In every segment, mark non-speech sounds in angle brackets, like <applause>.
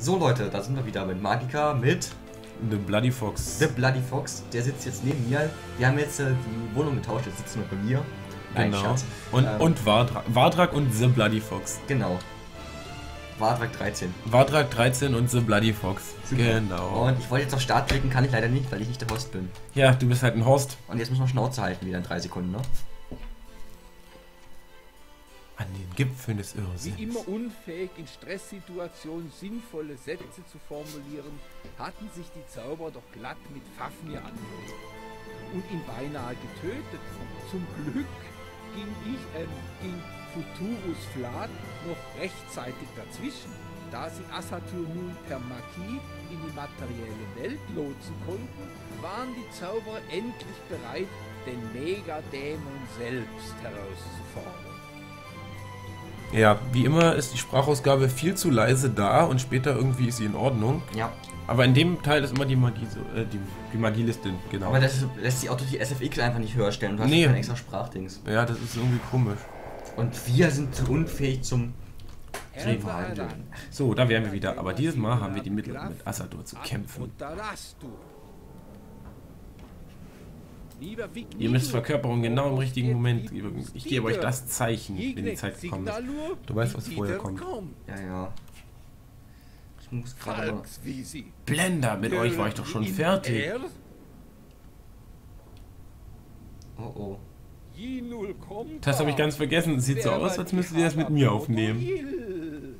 So Leute, da sind wir wieder mit Magica, mit The Bloody Fox. The Bloody Fox. Der sitzt jetzt neben mir. Wir haben jetzt äh, die Wohnung getauscht, jetzt sitzt er bei mir. Nein, genau. Und, Ähm, und Vardrak. Vardrak und The Bloody Fox. Genau. Wartwag 13. Vardrak 13 und The Bloody Fox. Super. Genau. Und ich wollte jetzt auf Start klicken, kann ich leider nicht, weil ich nicht der Host bin. Ja, du bist halt ein Host. Und jetzt müssen wir Schnauze halten, wieder in drei Sekunden, ne? An den Gipfeln des Wie Irrsinns. immer unfähig, in Stresssituationen sinnvolle Sätze zu formulieren, hatten sich die Zauberer doch glatt mit Fafnir angelegt und ihn beinahe getötet. Zum Glück ging ich, ähm, ging Futurus Flat noch rechtzeitig dazwischen. Da sie Assatur nun per Magie in die materielle Welt lotsen konnten, waren die Zauberer endlich bereit, den Megadämon selbst herauszufordern. Ja, wie immer ist die Sprachausgabe viel zu leise da und später irgendwie ist sie in Ordnung. Ja. Aber in dem Teil ist immer die Magie so, äh, die, die Magielistin, genau. Aber das ist, lässt sich Auto die SFX einfach nicht höher stellen. Du hast Nee. kein extra Sprachdings. ja, das ist irgendwie komisch. Und wir sind zu unfähig zum. Adam, So, da wären wir wieder. Aber dieses Mal haben wir die Mittel, um mit Assador zu kämpfen. Ihr müsst Verkörperung genau im richtigen Moment geben. Ich gebe euch das Zeichen, wenn die Zeit gekommen ist. Du weißt, was vorher kommt. Ja, ja. Ich muss gerade. Blender, mit euch war ich doch schon In fertig. er, Oh oh. Das habe ich ganz vergessen. Es sieht so aus, als müsstet ihr das mit mir aufnehmen. <laughs>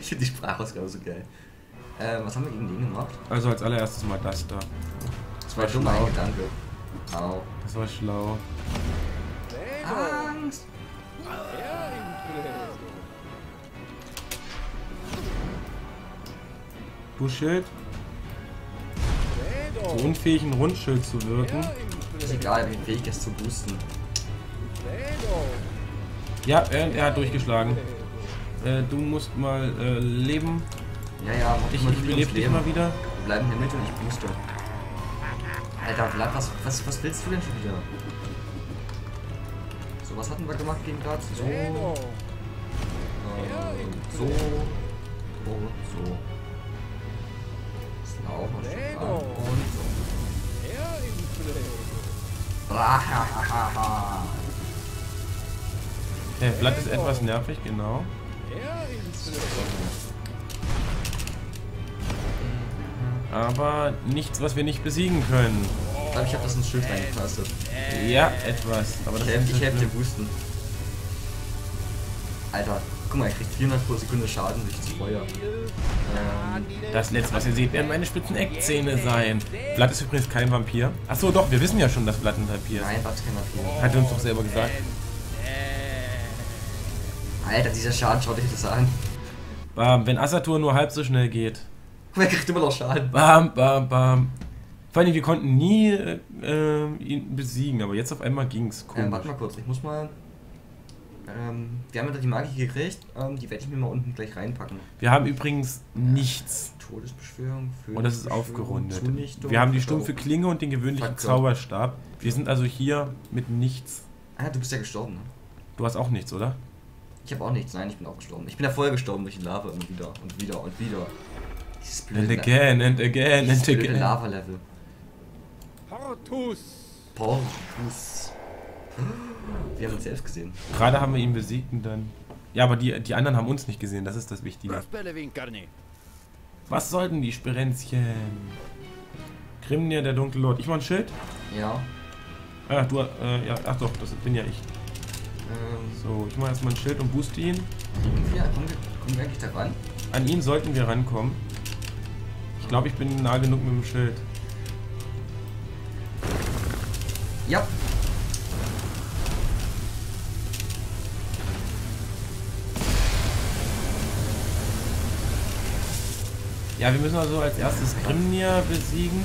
Ich finde die Sprachausgabe so geil. Ähm, was haben wir gegen den gemacht? Also als allererstes mal das da. Das war schon mein Gedanke. Au. Das war schlau. Angst! Buschschild. So unfähig ein Rundschild zu wirken. Ist egal, wie fähig ist zu boosten. Ja, er, er hat durchgeschlagen. Äh, du musst mal äh, leben. Ja, ja, mach Ich, mal ich belebe dich mal wieder. Wir bleiben in der Mitte und ich booste. Alter, Vlad, was, was, was willst du denn schon wieder? So, was hatten wir gemacht gegen Vlad? So, äh, so und so. Das laufen wir schon an und so. Brahahaha. Der Blatt ist etwas nervig, genau. Aber nichts, was wir nicht besiegen können. Ich glaube, ich habe das ins Schild reingetastet. Ja, etwas. Aber Ich das helfe ist ich nicht helf dir boosten. Alter, guck mal, er kriegt 400 pro Sekunde Schaden durch das Feuer. Ähm, Das letzte, was ihr seht, werden meine spitzen Eckzähne sein. Blatt ist übrigens kein Vampir. Achso, doch, wir wissen ja schon, dass Blatt ein Vampir ist. nein, was kein Vampir. Hat er uns doch selber gesagt. Alter, dieser Schaden, schau dich das an. Bam, wenn Assatur nur halb so schnell geht. Kriegt immer noch Schaden. Bam, bam, bam. Vor allem, wir konnten nie äh, ihn besiegen, aber jetzt auf einmal ging's. Ähm, Komisch. warte mal kurz, ich muss mal. Ähm, wir haben ja die Magie gekriegt, ähm, die werde ich mir mal unten gleich reinpacken. Wir haben übrigens nichts. Todesbeschwörung, Und das ist aufgerundet. Zunichtung, Wir haben die stumpfe Klinge und den gewöhnlichen Verkörper- Zauberstab. Wir sind also hier mit nichts. Ah, du bist ja gestorben, ne? Du hast auch nichts, oder? Ich habe auch nichts, nein, ich bin auch gestorben. Ich bin ja vorher gestorben durch die Lava immer wieder und wieder und wieder. Dieses And blöde, again, and again, and blöde again. Lava-Level. Portus. Portus. Wir haben uns selbst gesehen. Gerade haben wir ihn besiegt und dann. Ja, aber die, die anderen haben uns nicht gesehen, das ist das Wichtige. Was sollten die Sperenzchen? Grimnir, der dunkle Lord. Ich mach ein Schild? Ja. Ach, du, äh, ja, ach doch, das bin ja ich. Ähm, So, ich mache erstmal ein Schild und booste ihn. wir, kommen wir, kommen wir eigentlich da ran? An ihn sollten wir rankommen. Ich glaube, ich bin nah genug mit dem Schild. Ja. Ja, wir müssen also als erstes Grimnir besiegen.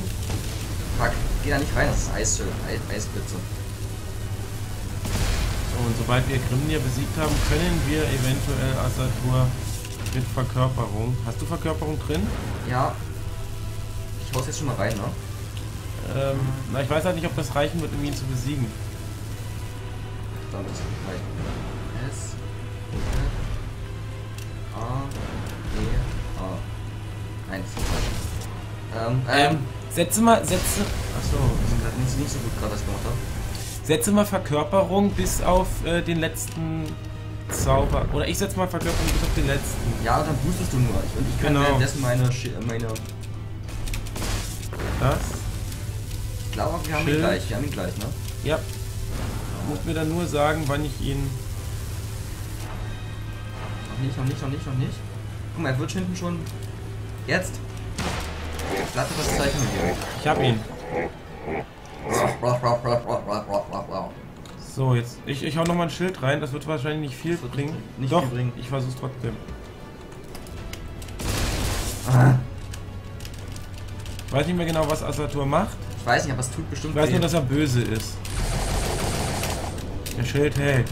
Fuck, geh da nicht rein, das ist Eis, Eisblitze. So, und sobald wir Grimnir besiegt haben, können wir eventuell Asatur mit Verkörperung. Hast du Verkörperung drin? Ja. Du baust jetzt schon mal rein, ne? Ähm, na, ich weiß halt nicht, ob das reichen wird, um ihn zu besiegen. Damit reichen. S. A. E. A. Eins. Ähm, ähm, ähm. Setze mal, setze. Achso, das ist nicht so gut gerade, das gemacht habe. Setze mal Verkörperung bis auf äh, den letzten Zauber. Oder ich setze mal Verkörperung bis auf den letzten. Ja, dann boostest du nur. Ich, und ich kann genau. währenddessen meine, meine das? Ich glaube, wir haben ihn Schild. gleich. Wir haben ihn gleich, ne? Ja. Muss mir dann nur sagen, wann ich ihn. Noch nicht, noch nicht, noch nicht, noch nicht. Guck mal, er wird hinten schon. Jetzt. Das Zeichen dir. Ich hab ihn. So, jetzt. Ich, ich hau nochmal ein Schild rein. Das wird wahrscheinlich nicht viel bringen. nicht Doch, viel bringen. ich versuch's trotzdem. Ah, weiß nicht mehr genau, was Asatur macht. Ich weiß nicht, aber es tut bestimmt Ich weiß nur, dass er böse ist. Der Schild hält.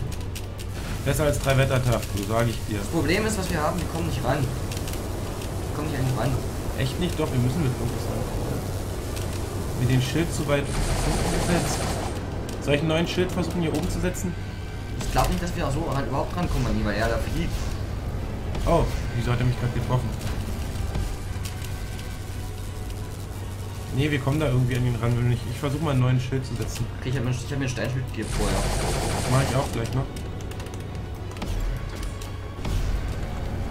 Besser als drei Wettertafel, sage ich dir. Das Problem ist, was wir haben, wir kommen nicht ran. Wir kommen nicht an ran. Echt nicht? Doch, wir müssen mit Fokus sein. Mit dem Schild zu weit gesetzt. Soll ich einen neuen Schild versuchen, hier oben zu setzen? Ich glaube nicht, dass wir so ran, überhaupt rankommen weil er da fliegt. Oh, wieso hat er mich gerade getroffen? Nee, wir kommen da irgendwie an ihn ran, wenn nicht. Ich versuche mal einen neuen Schild zu setzen. Okay, ich habe mir, ich hab mir ein Steinschild gegeben vorher. Das mache ich auch gleich noch.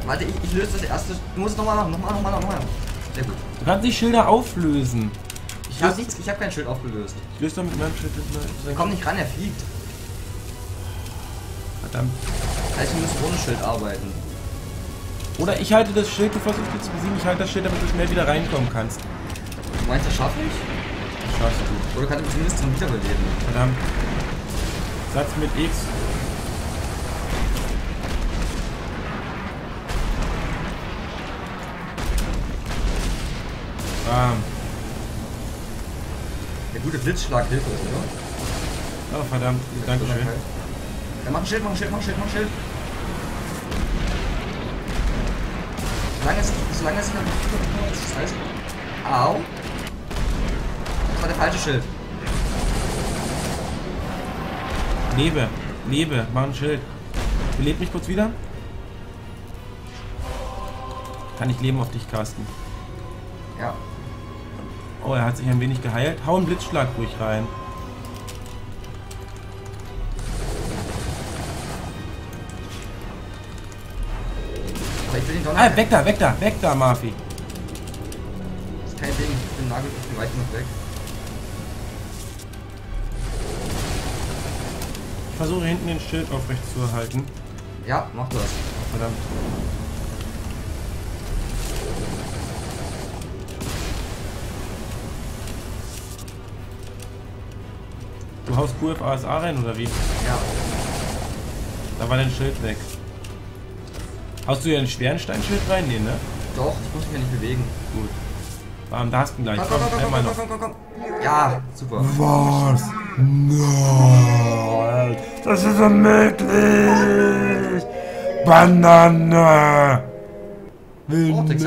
Warte, ich, ich löse das erste. Du musst es nochmal machen, nochmal, nochmal, nochmal. Sehr gut. Du kannst die Schilder auflösen. Ich habe nichts, ich habe kein Schild aufgelöst. Ich löse doch mit meinem Schild mal. kommen nicht ran, er fliegt. Verdammt. Heißt, wir müssen ohne Schild arbeiten. Oder ich halte das Schild, du versuchst ihn zu besiegen, ich halte das Schild, damit du schnell wieder reinkommen kannst. Du meinst, das schaffe ich? Schaffst du. Oder kann ich zumindest drin wiederbeleben? Verdammt. Satz mit X. Bam. Der gute Blitzschlag hilft uns, oder? Oh, verdammt. Dankeschön. Ja, mach ein Schild, mach ein Schild, mach ein Schild, mach ein Schild. Solange es, solange es nicht das heißt. Au. War der falsche Schild. Lebe. Lebe. Mach ein Schild. Belebt mich kurz wieder. Kann ich Leben auf dich casten? Ja. Oh, er hat sich ein wenig geheilt. Hau einen Blitzschlag ruhig rein. Aber ich will den Donner. Ah, weg da, weg da, weg da, Marfi. Das ist kein Ding. Ich bin Nagel, ich bin weit genug weg. Versuche hinten den Schild aufrecht zu erhalten. Ja, mach das. Verdammt. Du haust QFASA rein oder wie? Ja. Da war dein Schild weg. Haust du hier einen schweren Steinschild rein? Nee, ne? Doch, ich muss mich ja nicht bewegen. Gut. Bam, da hast du ihn gleich. Komm, Komm, komm, komm, komm, komm, komm, komm, komm. Ja, super. Was? Nein! Das ist unmöglich! Banane! Vortex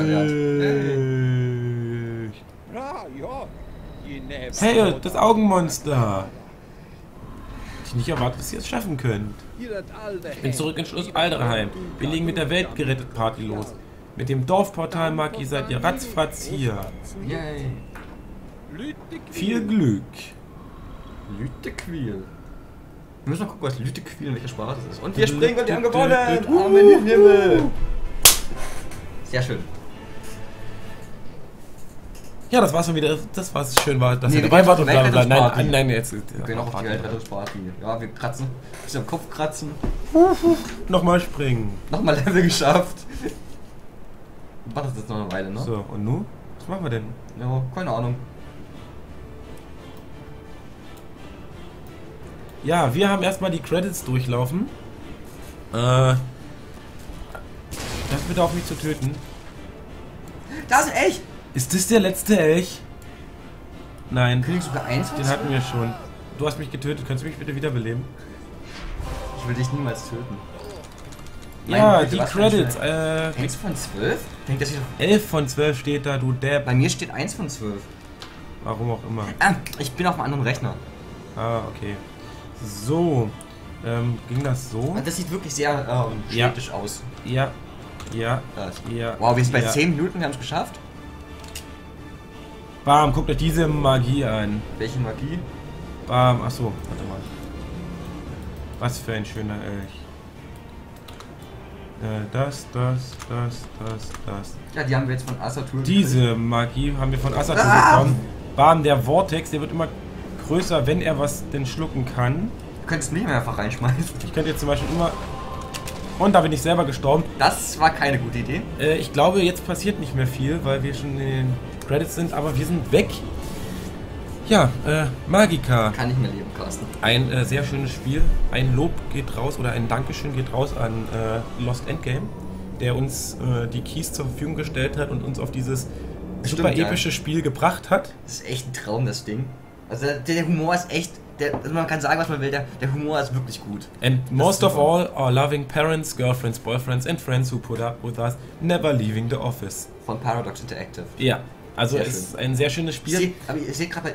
Hey, das Augenmonster! Hätte ich nicht erwartet, dass ihr es schaffen könnt. Bin zurück in Schloss Alderheim. Wir legen mit der Welt gerettet Party los. Mit dem Dorfportal Maki seid ihr ratzfratz hier. Yay. Viel Glück. Lütequil. Wir müssen mal gucken, was Lütequil in welcher Sprache das ist. Und wir springen und wir haben gewonnen! Arme in den Himmel! Sehr schön. Ja, das war's schon wieder. Das war's schön war, dass Nee, ihr dabei wart und bla bla. Nein, Weltrettungsparty. nein, jetzt. Wir gehen auch auf die Weltrettungsparty. Ja, wir kratzen. Bisschen am Kopf kratzen. Nochmal springen. Nochmal Level geschafft. War das jetzt noch eine Weile, ne? So, und nun? Was machen wir denn? Ja, keine Ahnung. Ja, wir haben erstmal die Credits durchlaufen. Äh. Das bitte auf mich zu töten. Das ist echt! Ist das der letzte Elch? Nein, Krieg ich sogar eins den hatten wir schon. Du hast mich getötet. Kannst du mich bitte wiederbeleben? Ich will dich niemals töten. Ja, Bitte, die ein Credits. Äh, Eins von zwölf? Denkt das hier. 11 von 12 steht da, du Depp. Bei mir steht eins von zwölf. Warum auch immer. Ah, ich bin auf einem anderen Rechner. Ah, okay. So. Ähm, ging das so? Das sieht wirklich sehr ähm, Ja. städtisch aus. Ja. Ja. Das. Ja. Wow, wir sind bei ja. 10 Minuten, wir haben es geschafft. Bam, guckt euch diese Magie an. Welche Magie? Bam, achso, warte mal. Was für ein schöner Elch. Äh, das, das, das, das, das. Ja, die haben wir jetzt von Asatur. Diese Magie haben wir von Asatur ah! bekommen. Bam, der Vortex, der wird immer größer, wenn er was denn schlucken kann. Du könntest mich mehr einfach reinschmeißen. Ich könnte jetzt zum Beispiel immer... Und da bin ich selber gestorben. Das war keine gute Idee. Äh, ich glaube, jetzt passiert nicht mehr viel, weil wir schon in den Credits sind, aber wir sind weg. Ja, äh, Magica. Kann ich mir leben, Carsten. Ein äh, sehr schönes Spiel. Ein Lob geht raus oder ein Dankeschön geht raus an äh, Lost Endgame, der uns äh, die Keys zur Verfügung gestellt hat und uns auf dieses Stimmt, super epische ja. Spiel gebracht hat. Das ist echt ein Traum, das Ding. Also der, der Humor ist echt. Der, also man kann sagen, was man will, der, der Humor ist wirklich gut. And das most of all, our loving parents, girlfriends, boyfriends and friends who put up with us, never leaving the office. Von Paradox Interactive. Ja, also es ist ein sehr schönes Spiel. Seht, aber ihr seht gerade bei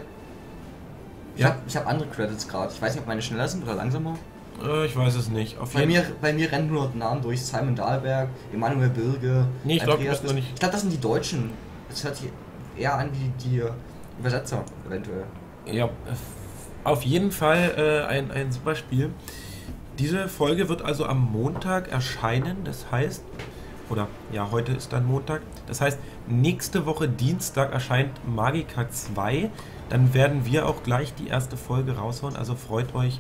ich ja. habe hab andere Credits gerade. Ich weiß nicht, ob meine schneller sind oder langsamer. Äh, ich weiß es nicht. Auf bei, mir, bei mir rennen nur Namen durch. Simon Dahlberg, Emanuel Birge. Nee, ich glaube, das nicht. Ich glaube, das sind die Deutschen. Das hört sich eher an wie die Übersetzer, eventuell. Ja, auf jeden Fall äh, ein, ein super Spiel. Diese Folge wird also am Montag erscheinen. Das heißt, oder ja, heute ist dann Montag. Das heißt, nächste Woche Dienstag erscheint Magica 2. Dann werden wir auch gleich die erste Folge raushauen. Also freut euch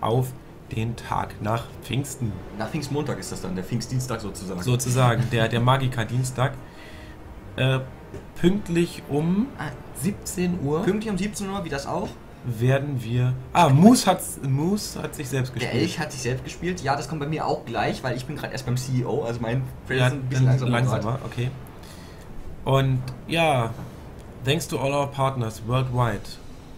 auf den Tag nach Pfingsten. Nach Pfingstmontag ist das dann, der Pfingstdienstag sozusagen. Sozusagen, der, der Magica-Dienstag. Äh, pünktlich um 17 Uhr. Pünktlich um 17 Uhr, wie das auch? Werden wir. Ah, Moose hat, Moose hat sich selbst gespielt. Der Elch hat sich selbst gespielt. Ja, das kommt bei mir auch gleich, weil ich bin gerade erst beim CEO. Also mein Feld ja, ist ein bisschen langsamer. Langsamer, okay. Und ja, Thanks to all our partners worldwide.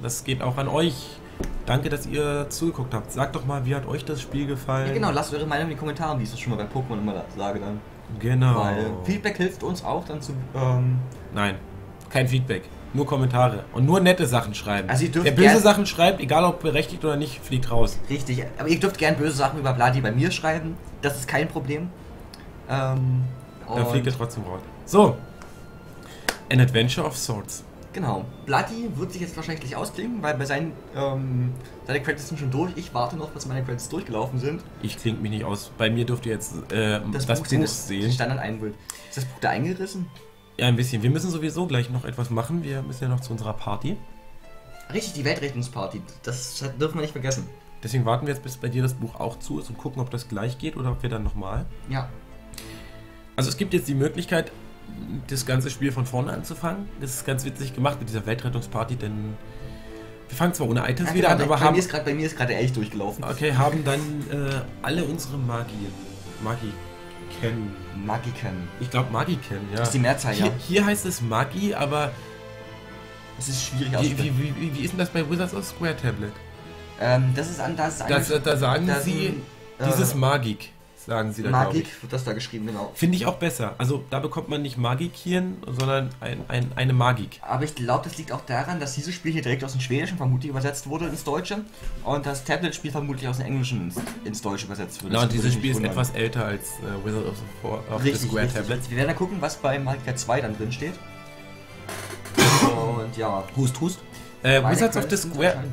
Das geht auch an euch. Danke, dass ihr zugeguckt habt. Sagt doch mal, wie hat euch das Spiel gefallen? Ja, genau, lasst eure Meinung in die Kommentare, wie ich das schon mal bei Pokémon immer sage dann. Genau. Weil Feedback hilft uns auch dann zu. Ähm Nein, kein Feedback. Nur Kommentare. Und nur nette Sachen schreiben. Also ihr dürft Wer böse Sachen schreibt, egal ob berechtigt oder nicht, fliegt raus. Richtig. Aber ihr dürft gern böse Sachen über Vladi bei mir schreiben. Das ist kein Problem. Ähm, Dann fliegt ihr trotzdem raus. So, An Adventure of Swords. Genau. Bloody wird sich jetzt wahrscheinlich ausklingen, weil bei seinen ähm, seine Credits sind schon durch. Ich warte noch, bis meine Credits durchgelaufen sind. Ich klinge mich nicht aus. Bei mir dürft ihr jetzt äh, das, das, Buch, Buch sehen. Standard einbild. Ist das Buch da eingerissen? Ja, ein bisschen. Wir müssen sowieso gleich noch etwas machen. Wir müssen ja noch zu unserer Party. Richtig, die Weltrechnungsparty. Das dürfen wir nicht vergessen. Deswegen warten wir jetzt, bis bei dir das Buch auch zu ist und gucken, ob das gleich geht oder ob wir dann nochmal. Ja. Also es gibt jetzt die Möglichkeit, das ganze Spiel von vorne anzufangen. Das ist ganz witzig gemacht mit dieser Weltrettungsparty, denn wir fangen zwar ohne Items ja, wieder an, aber bei haben. Mir ist grad, bei mir ist gerade echt durchgelaufen. Okay, haben dann äh, alle unsere Magie. Magie Magie kennen. Ich glaube Magie kennen, ja. Das ist die Mehrzahl, hier, ja. Hier heißt es Magie, aber. Es ist schwierig wie, wie, wie, wie, ist denn das bei Wizards of Square Tablet? Ähm, das ist an das. das da sagen das sie ein, äh, dieses Magik sagen sie da, Magik wird das da geschrieben, genau. Finde ich auch besser. Also da bekommt man nicht Magikien, sondern ein, ein, eine Magik. Aber ich glaube, das liegt auch daran, dass dieses Spiel hier direkt aus dem Schwedischen vermutlich übersetzt wurde ins Deutsche und das Tablet-Spiel vermutlich aus dem Englischen ins, ins Deutsche übersetzt wurde. Ja, und dieses Spiel ist etwas älter als äh, Wizard of the, of richtig, the Square richtig. Tablet. Wir werden da gucken, was bei Magika 2 dann drin steht. <laughs> und ja. Hust, hust. Äh, Wizards of the Square.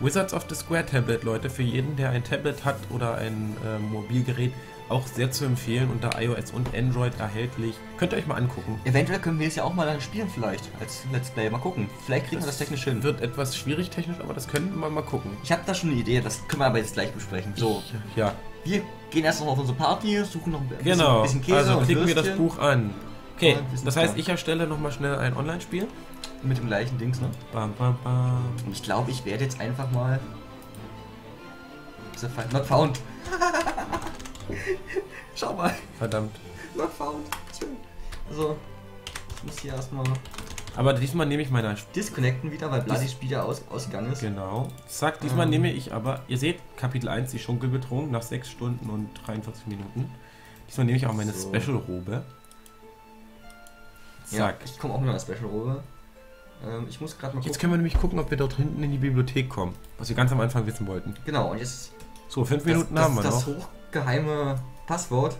Wizards of the Square Tablet, Leute, für jeden, der ein Tablet hat oder ein äh, Mobilgerät, auch sehr zu empfehlen, unter iOS und Android erhältlich. Könnt ihr euch mal angucken. Eventuell können wir es ja auch mal dann spielen vielleicht, als Let's Play. Mal gucken. Vielleicht kriegen das wir das technisch hin. Wird etwas schwierig technisch, aber das können wir mal gucken. Ich habe da schon eine Idee, das können wir aber jetzt gleich besprechen. So. Ich, ja. Wir gehen erst noch auf unsere Party, suchen noch ein bisschen, genau. bisschen Käse also klicken wir das Buch an. Okay, das heißt, ich erstelle nochmal schnell ein Online-Spiel. Mit dem gleichen Dings, ne? Bam, bam, bam. Und ich glaube, ich werde jetzt einfach mal. Not found. <laughs> Schau mal. Verdammt. Not found. So. Ich muss hier erstmal. Aber diesmal nehme ich meine. Disconnecten wieder, weil Bloody Spiel ja aus, ausgegangen ist. Genau. Zack, diesmal ähm. nehme ich aber. Ihr seht, Kapitel 1, die Schunkelbedrohung nach 6 Stunden und 43 Minuten. Diesmal nehme ich auch meine so. Special-Robe. Zack. Ja, ich komme auch mit einer Special-Robe. Ähm, ich muss gerade mal gucken. Jetzt können wir nämlich gucken, ob wir dort hinten in die Bibliothek kommen. Was wir ganz am Anfang wissen wollten. Genau, und jetzt. So, fünf Minuten das, haben wir das noch. Das hochgeheime Passwort.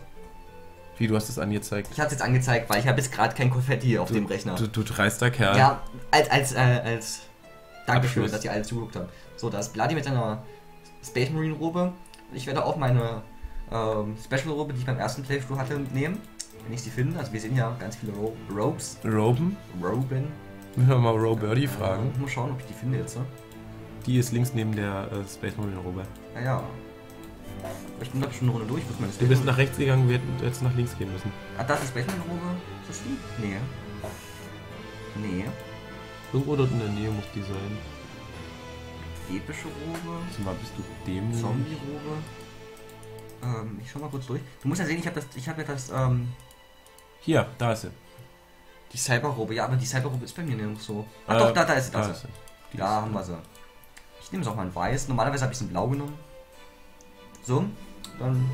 Wie, du hast es angezeigt? Ich habe es jetzt angezeigt, weil ich habe jetzt gerade kein Konfetti auf du, dem Rechner. Du, du dreister Kerl. Ja, als, als, äh, als Dankeschön, Abschluss. dass ihr alle zugeguckt habt. So, da ist Bloody mit seiner Space Marine Robe. Ich werde auch meine ähm, Special Robe, die ich beim ersten Playthrough hatte, nehmen. Wenn ich sie finde. Also wir sehen ja ganz viele Ro Robes. Roben? Roben. Müssen wir mal Roe Birdie fragen. Ich muss schauen, ob ich die finde jetzt. Ne? Die ist links neben der äh, Space Marine Robe. Ja, ja. Ich bin da schon eine Runde durch. Muss meine Du bist nach rechts gegangen, wir hätten jetzt nach links gehen müssen. Ah, das ist Space Marine Robe. Ist das die? Nee. Nee. Irgendwo dort in der Nähe muss die sein. Epische Robe. Zumal bist du dem. Zombie-Robe. Ähm, ich schau mal kurz durch. Du musst ja sehen, ich habe das, ich habe ja das, ähm, Hier, da ist sie. Die Cyberrobe. Ja, aber die Cyberrobe ist bei mir nirgends so. Ach Äh, doch, da, da ist sie, da, Da ist sie. Da ist- haben wir sie. Ich nehme es auch mal in weiß. Normalerweise habe ich es in blau genommen. So, dann,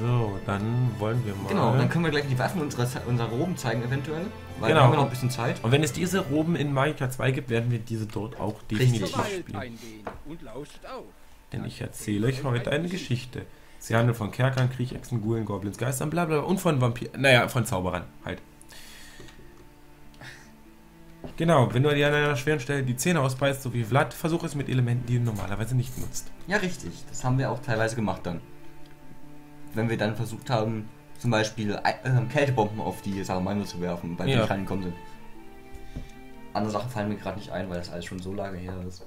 So, dann wollen wir mal. genau, dann können wir gleich die Waffen unserer, unserer Roben zeigen eventuell. Weil Genau. wir haben noch ein bisschen Zeit. Und wenn es diese Roben in Magicka 2 gibt, werden wir diese dort auch definitiv Welt spielen. ein wenig und lauscht auf. Denn ich erzähle euch heute eine Geschichte. Sie handelt von Kerkern, Kriechechsen, Ghoulen, Goblins, Geistern, bla bla bla und von Vampir... Naja, von Zauberern halt. Genau, wenn du dir an einer schweren Stelle die Zähne ausbeißt, so wie Vlad, versuch es mit Elementen, die du normalerweise nicht nutzt. Ja, richtig. Das haben wir auch teilweise gemacht dann. Wenn wir dann versucht haben, zum Beispiel äh, Kältebomben auf die Saramandel zu werfen, weil wir Ja. nicht reingekommen sind. Andere Sachen fallen mir gerade nicht ein, weil das alles schon so lange her ist.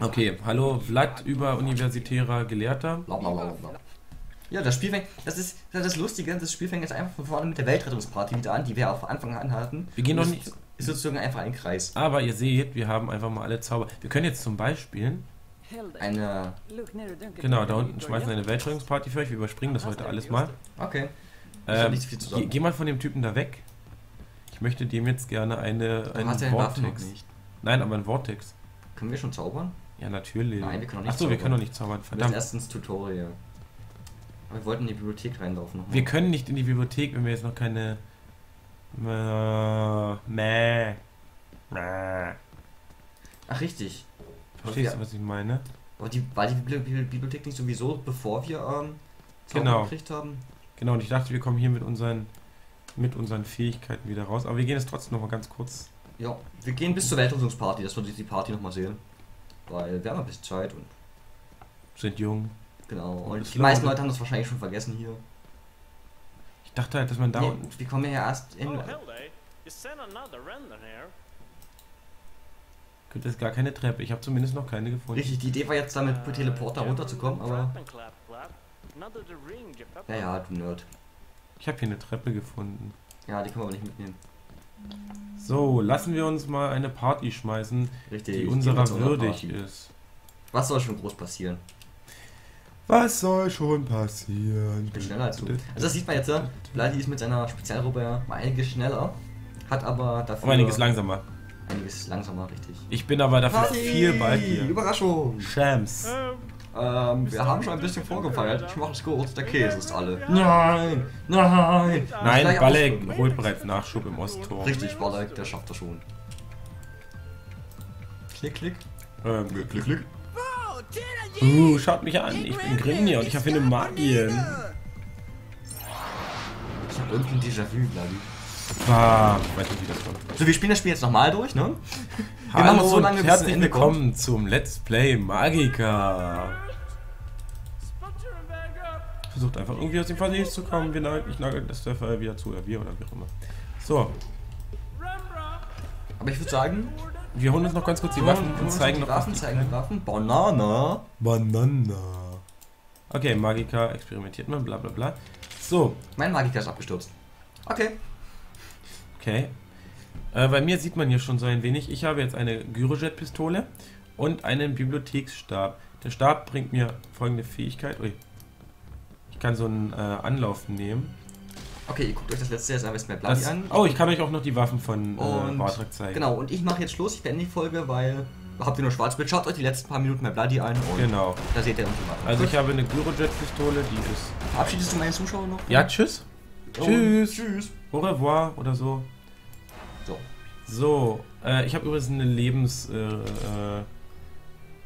Okay, hallo Vlad, überuniversitärer Gelehrter. Bla, bla, bla, bla. Ja, das Spiel fängt, das ist das, ist das Lustige, das Spiel fängt jetzt einfach von vorne mit der Weltrettungsparty wieder an, die wir auch von Anfang an hatten. Wir gehen noch nicht- Ist sozusagen einfach ein Kreis. Aber ihr seht, wir haben einfach mal alle Zauber. Wir können jetzt zum Beispiel, Eine. genau, da unten schmeißen wir eine Weltschreibungsparty für euch. Wir überspringen das heute alles mal. Okay. Ist Ähm, nicht viel zu geh, geh mal von dem Typen da weg. Ich möchte dem jetzt gerne eine, einen noch Vortex. nicht. Nein, aber ein Vortex. Können wir schon zaubern? Ja, natürlich. Nein, wir können noch nicht Achso, wir zaubern. können noch nicht zaubern. Wir Verdammt. erst ins Tutorial. Wir wollten in die Bibliothek reinlaufen. noch Wir können nicht in die Bibliothek, wenn wir jetzt noch keine. Äh, Mäh. Mäh. Ach, richtig. Verstehst du, was ich meine? Aber die, war die Bibli- Bibli- Bibliothek nicht sowieso, bevor wir ähm, Zauber Genau. gekriegt haben? Genau, und ich dachte, wir kommen hier mit unseren, mit unseren Fähigkeiten wieder raus. Aber wir gehen jetzt trotzdem noch mal ganz kurz. Ja, wir gehen bis zur Weltrüstungsparty, dass wir die Party nochmal sehen. Weil wir haben ein bisschen Zeit und Sind jung. Genau. Und die meisten. Leute haben das wahrscheinlich schon vergessen hier. Ich dachte halt, dass man da Nee, unten. wir kommen ja erst in. Oh. Gibt es gar keine Treppe. Ich habe zumindest noch keine gefunden. Richtig, die Idee war jetzt damit Uh, per Teleporter runterzukommen, aber. Naja, du Nerd. Ich habe hier eine Treppe gefunden. Ja, die können wir aber nicht mitnehmen. So, lassen wir uns mal eine Party schmeißen, Richtig. die unserer würdig Party. ist. Was soll schon groß passieren? Was soll schon passieren? Ich bin schneller als du. Also das sieht man jetzt, ja. Bloody ist mit seiner Spezialrobe ja um einiges schneller, hat aber dafür Um einiges langsamer. einiges langsamer, richtig. Ich bin aber dafür viel bald hier. Überraschung! Shams. Ähm, wir haben schon ein bisschen vorgefeiert. Ich mach es kurz, der Käse ist alle. Nein! Nein! Nein, Balek holt bereits Nachschub im Osttor. Richtig, Balek, der schafft das schon. Klick, klick. Ähm, klick, klick. Uh, schaut mich an. Ich bin Grimnir und ich erfinde Magien. Ich hab irgendwie ein Déjà-vu, Bloody. Ah, ich weiß nicht, wie das kommt. So, wir spielen das Spiel jetzt nochmal durch, ne? Wir Hallo machen so lange, und bis herzlich Ende willkommen zum Let's Play Magica. Versucht einfach irgendwie aus dem Verlies zu kommen. Wir nagel- Ich nagel das der Fall wieder zu, oder wir, oder wie auch immer. So. Aber ich würde sagen, wir holen uns noch ganz kurz die wir Waffen und zeigen die noch Waffen, was zeigen die Waffen. Banana. Banana. Okay, Magica experimentiert man, bla bla bla. So, Mein Magiker ist abgestürzt. Okay. okay. Äh, bei mir sieht man hier schon so ein wenig. Ich habe jetzt eine Gyrojet-Pistole und einen Bibliotheksstab. Der Stab bringt mir folgende Fähigkeit. Ui. Ich kann so einen äh, Anlauf nehmen. Okay, ihr guckt euch das letzte jetzt am besten Das, an. oh, ich kann euch auch noch die Waffen von äh, Und- Bartrak zeigen. Genau, und ich mache jetzt Schluss. Ich beende die Folge, weil habt ihr nur Schwarzbild. Schaut euch die letzten paar Minuten bei Bloody an und Genau. da seht ihr dann die Waffen. Also ich habe eine Gyrojet-Pistole, die ist... Verabschiedest du meine Zuschauer noch? Ja, tschüss. Oh, Tschüss. Tschüss. Au revoir oder so. So. So, äh, ich habe übrigens eine Lebens... Äh, äh,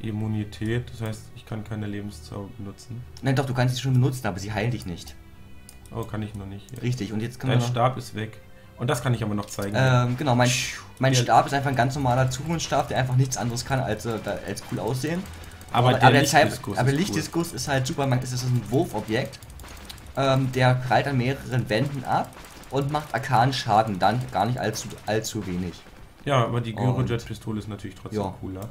Immunität, das heißt, ich kann keine Lebenszauber benutzen. Nein, doch, du kannst sie schon benutzen, aber sie heilen dich nicht. Oh, kann ich noch nicht. Richtig, und jetzt können Dein wir noch, Stab ist weg. Und das kann ich aber noch zeigen. ähm, genau, mein, mein Stab ist einfach ein ganz normaler Zukunftsstab, der einfach nichts anderes kann, als, äh, als cool aussehen. aber, der aber Lichtdiskus aber ist Lichtdiskus ist halt super, man- es ist ein Wurfobjekt, ähm, der prallt an mehreren Wänden ab und macht arkanen Schaden, dann gar nicht allzu, allzu wenig. cool. Ja, aber die Gyrojet-Pistole ist natürlich trotzdem Ja. cooler.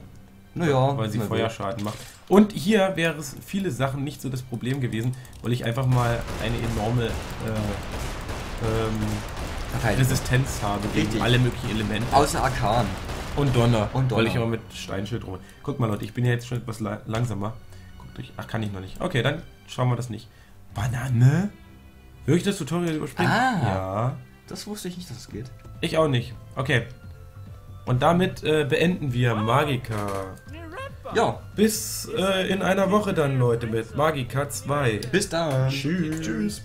Naja, weil sie. Feuerschaden macht. Und hier wäre es viele Sachen nicht so das Problem gewesen, weil ich einfach mal eine enorme äh, ähm. Resistenz habe gegen Richtig. alle möglichen Elemente. Außer Arkan. und Donner, Und Donner. weil ich aber mit Steinschild rum. Guck mal Leute, ich bin ja jetzt schon etwas la langsamer. Guckt euch. Ach, kann ich noch nicht. Okay, dann schauen wir das nicht. Banane? Will ich das Tutorial überspringen? Ah. Ja. Das wusste ich nicht, dass es geht. Ich auch nicht. Okay. Und damit äh, beenden wir Magica. Ja, Bis äh, in einer Woche dann, Leute, mit Magica 2. bis dann. Tschüss. Tschüss.